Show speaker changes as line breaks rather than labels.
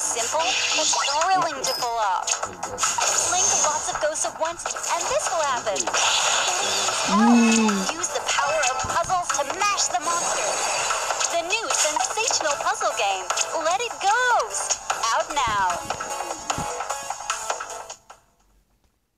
Simple but thrilling to pull off.
Link
lots of ghosts at once, and this will happen.
Please
help.
Use the power of puzzles to mash the monster. The new sensational puzzle game, Let It Ghost, out now.